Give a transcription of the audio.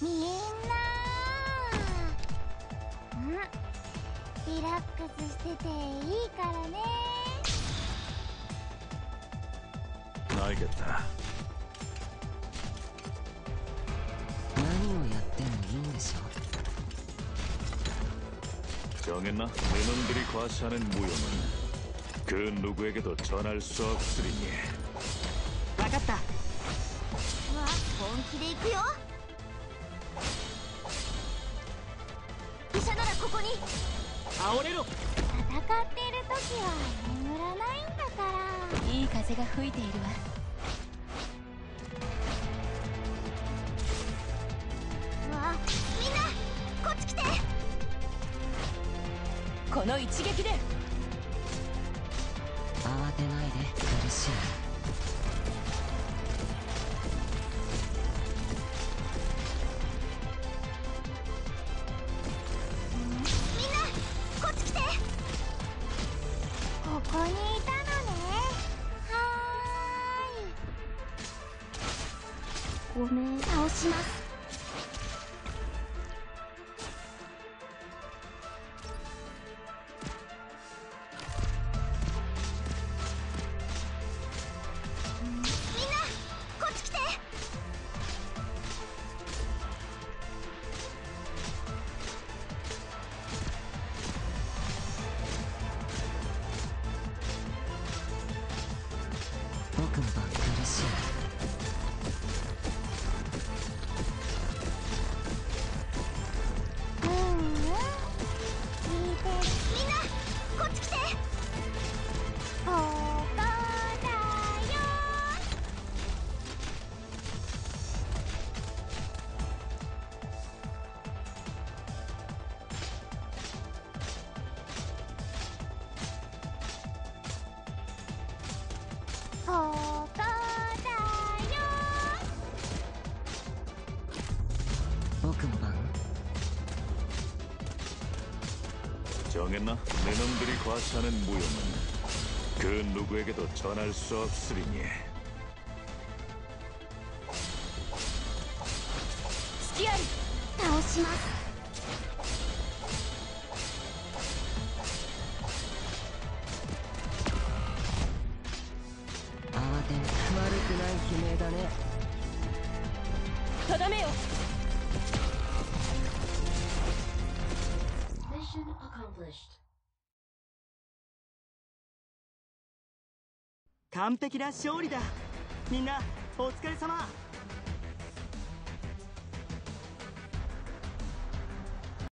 みんなんリラックスしてていいからね알겠다何をやってもいいんでしょ 정했나? 내 놈들이 과시하는 무용은 그 누구에게도 전할 수 없으리니 分かったわ本気で行くよ ここに。煽れろ。戦ってる時は眠らないんだから。いい風が吹いているわ。わみんなこっち来て。この一撃で。慌てないでここにいたのね。はーい。ごめん。倒します。僕の番苦しい僕の番 정했나? 내 놈들이 과시하는 무용은 그 누구에게도 전할 수 없으리니 隙あり倒します慌てん悪くない悲鳴だねとどめよ Mission accomplished. 完璧な勝利だみんなお疲れ様